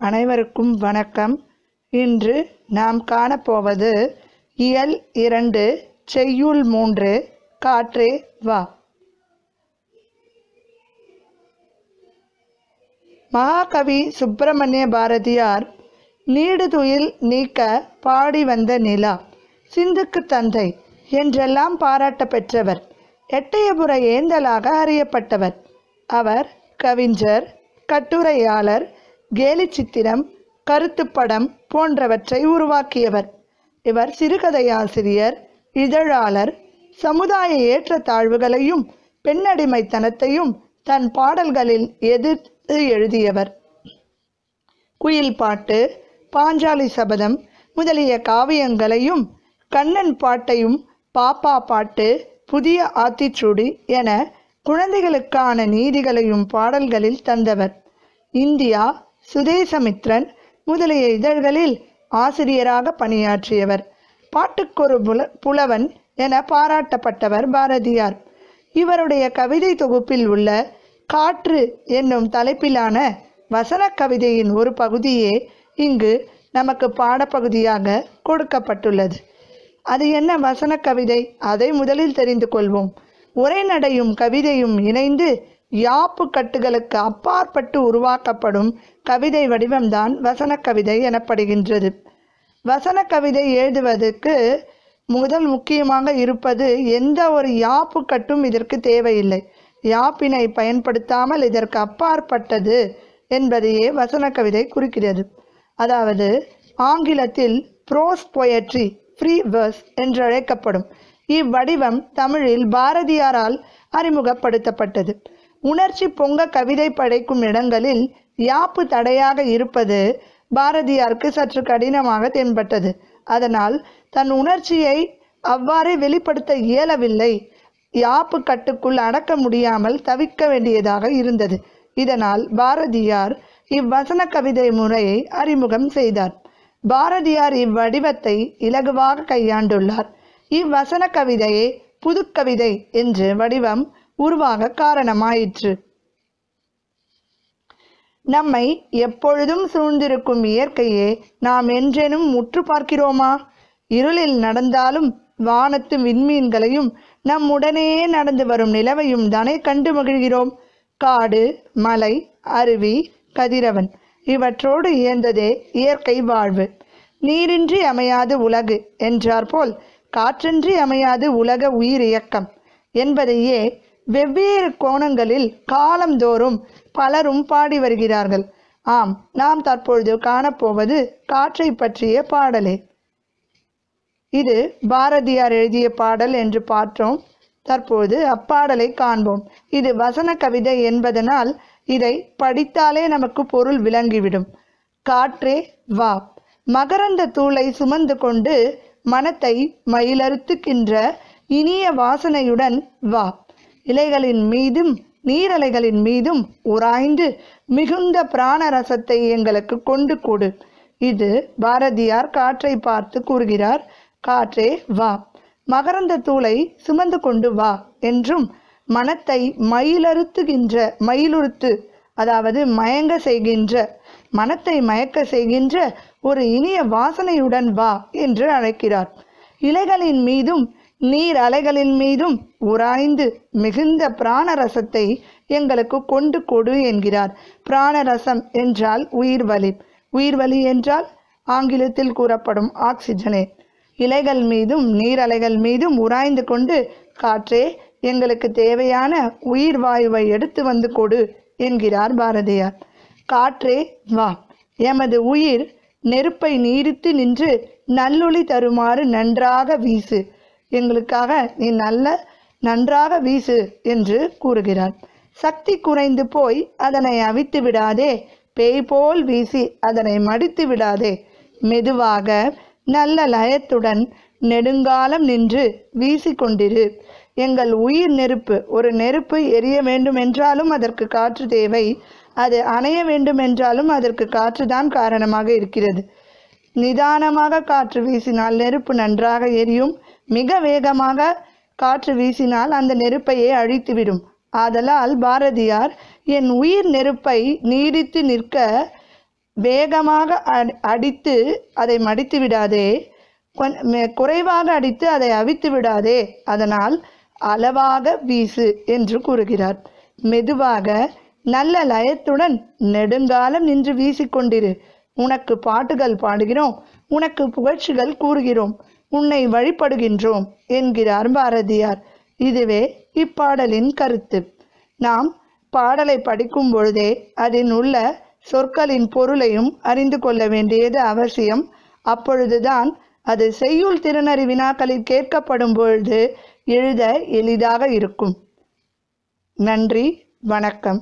அனைவருக்கும் வணக்கம். இன்று நாம் காணப்போவது இயல் இரண்டு செய்யுள் மூன்று காற்றே வா. மகாகவி சுப்பிரமணிய பாரதியார் நீடுதுயில் நீக்க பாடி வந்த நிலா சிந்துக்கு தந்தை என்றெல்லாம் பாராட்ட பெற்றவர் எட்டயபுர ஏந்தலாக அறியப்பட்டவர். அவர் கவிஞர் கட்டுரையாளர் கேலிச்சித்திரம் கருத்துப்படம் போன்றவற்றை உருவாக்கியவர். இவர் சிறுகதையாசிரியர் இதழாளர் சமுதாய ஏற்றத்தாழ்வுகளையும் பெண்ணடிமைத்தனத்தையும் தன் பாடல்களில் எதிர்த்து எழுதியவர். குயில் பாட்டு பாஞ்சாலி சபதம் முதலிய காவியங்களையும் கண்ணன் பாட்டையும் பாப்பா பாட்டு புதிய ஆத்திச்சூடி என குழந்தைகளுக்கான நீதிகளையும் பாடல்களில் தந்தவர். இந்தியா சுதேசமித்ரன் முதலிய இதழ்களில் ஆசிரியராக பணியாற்றியவர். பாட்டுக்கொரு புல புலவன் என பாராட்டப்பட்டவர் பாரதியார். இவருடைய கவிதை தொகுப்பில் உள்ள காற்று என்னும் தலைப்பிலான வசன கவிதையின் ஒரு பகுதியே இங்கு நமக்கு பாடப்பகுதியாக கொடுக்கப்பட்டுள்ளது. அது என்ன வசன கவிதை? அதை முதலில் தெரிந்து கொள்வோம். உரைநடையும் கவிதையும் இணைந்து யாப்பு கட்டுகளுக்கு அப்பாற்பட்டு உருவாக்கப்படும் கவிதை வடிவம்தான் வசன கவிதை எனப்படுகின்றது. வசன கவிதை எழுதுவதற்கு முதல் முக்கியமாக இருப்பது எந்த ஒரு யாப்பு கட்டும் இதற்கு தேவையில்லை. யாப்பினை பயன்படுத்தாமல் இதற்கு அப்பாற்பட்டது என்பதையே வசன கவிதை குறிக்கிறது. அதாவது ஆங்கிலத்தில் ப்ரோஸ் பொயட்ரி ஃப்ரீ வேர்ஸ் என்றழைக்கப்படும். இவ்வடிவம் தமிழில் பாரதியாரால் அறிமுகப்படுத்தப்பட்டது. உணர்ச்சி பொங்க கவிதை படைக்கும் இடங்களில் யாப்பு தடையாக இருப்பது பாரதியாருக்கு சற்று கடினமாக தென்பட்டது. அதனால் தன் உணர்ச்சியை அவ்வாறே வெளிப்படுத்த இயலவில்லை. யாப்பு கட்டுக்குள் அடக்க முடியாமல் தவிக்க வேண்டியதாக இருந்தது. இதனால் பாரதியார் இவ்வசன கவிதை முறையை அறிமுகம் செய்தார். பாரதியார் இவ்வடிவத்தை இலகுவாக கையாண்டுள்ளார். இவ்வசன கவிதையே புதுக்கவிதை என்று வடிவம் உருவாக காரணமாயிற்று. நம்மை எப்பொழுதும் சூழ்ந்திருக்கும் இயற்கையே நாம் என்றேனும் முற்று பார்க்கிறோமா? இருளில் நடந்தாலும் வானத்து விண்மீன்களையும் நம்முடனேயே நடந்து வரும் நிலவையும் தானே கண்டு மகிழ்கிறோம். காடு மலை அருவி கதிரவன் இவற்றோடு இயந்ததே இயற்கை வாழ்வு. நீரின்றி அமையாது உலகு என்றாற்போல் காற்றின்றி அமையாது உலக உயிர் இயக்கம் என்பதையே வெவ்வேறு கோணங்களில் காலந்தோறும் பலரும் பாடி வருகிறார்கள். ஆம் நாம் தற்பொழுது காணப்போவது காற்றை பற்றிய பாடலே. இது பாரதியார் எழுதிய பாடல் என்று பார்த்தோம். தற்போது அப்பாடலை காண்போம். இது வசன கவிதை என்பதனால் இதை படித்தாலே நமக்கு பொருள் விளங்கிவிடும். காற்றே வா. மகரந்த தூளை சுமந்து கொண்டு மனத்தை மயிலறுத்துக்கின்ற இனிய வாசனையுடன் வா. இலைகளின் மீதும் நீரலைகளின் மீதும் உராய்ந்து மிகுந்த பிராண ரசத்தை எங்களுக்கு கொண்டு கொடு. இது பாரதியார் காற்றை பார்த்து கூறுகிறார் காற்றே வா. மகரந்த தூளை சுமந்து கொண்டு வா என்றும் மனத்தை மயிலறுத்துகின்ற மயிலுறுத்து அதாவது மயங்க செய்கின்ற மனத்தை மயக்க செய்கின்ற ஒரு இனிய வாசனையுடன் வா என்று அழைக்கிறார். இலைகளின் மீதும் நீர் அலைகளின் மீதும் உராய்ந்து மிகுந்த பிராணரசத்தை எங்களுக்கு கொண்டு கொடு என்கிறார். பிராணரசம் என்றால் உயிர்வலி உயிர்வலி என்றால் ஆங்கிலத்தில் கூறப்படும் ஆக்சிஜனே. இலைகள் மீதும் நீரலைகள் மீதும் உராய்ந்து கொண்டு காற்றே எங்களுக்கு தேவையான உயிர் வாயுவை எடுத்து வந்து கொடு என்கிறார் பாரதியார். காற்றே வா. எமது உயிர் நெருப்பை நீடித்து நின்று நல்லொளி தருமாறு நன்றாக வீசு. எங்களுக்காக நீ நல்ல நன்றாக வீசு என்று கூறுகிறார். சக்தி குறைந்து போய் அதனை அவித்து விடாதே. பேய் போல் வீசி அதனை மடித்து விடாதே. மெதுவாக நல்ல லயத்துடன் நெடுங்காலம் நின்று வீசிக்கொண்டிரு எங்கள் உயிர் நெருப்பு ஒரு நெருப்பு எரிய வேண்டுமென்றாலும் அதற்கு காற்று தேவை. அது அணைய வேண்டுமென்றாலும் அதற்கு காற்றுதான் காரணமாக இருக்கிறது. நிதானமாக காற்று வீசினால் நெருப்பு நன்றாக எரியும். மிக வேகமாக காற்று வீசினால் அந்த நெருப்பையே அழித்துவிடும். ஆதலால் பாரதியார் என் உயிர் நெருப்பை நீடித்து நிற்க வேகமாக அடி- அடித்து அதை மடித்து விடாதே. மெ- குறைவாக அடித்து அதை அவித்து விடாதே. அதனால் அளவாக வீசு என்று கூறுகிறார். மெதுவாக நல்ல லயத்துடன் நெடுங்காலம் நின்று வீசிக்கொண்டிரு. உனக்கு பாட்டுகள் பாடுகிறோம் உனக்கு புகழ்ச்சிகள் கூறுகிறோம் உன்னை வழிபடுகின்றோம் என்கிறார் பாரதியார். இதுவே இப்பாடலின் கருத்து. நாம் பாடலை படிக்கும் பொழுதே அதில் உள்ள சொற்களின் பொருளையும் அறிந்து கொள்ள வேண்டியது அவசியம். அப்பொழுதுதான் அது செய்யுள் திறனறி வினாக்களில் கேட்கப்படும் பொழுது எழுத எளிதாக இருக்கும். நன்றி வணக்கம்.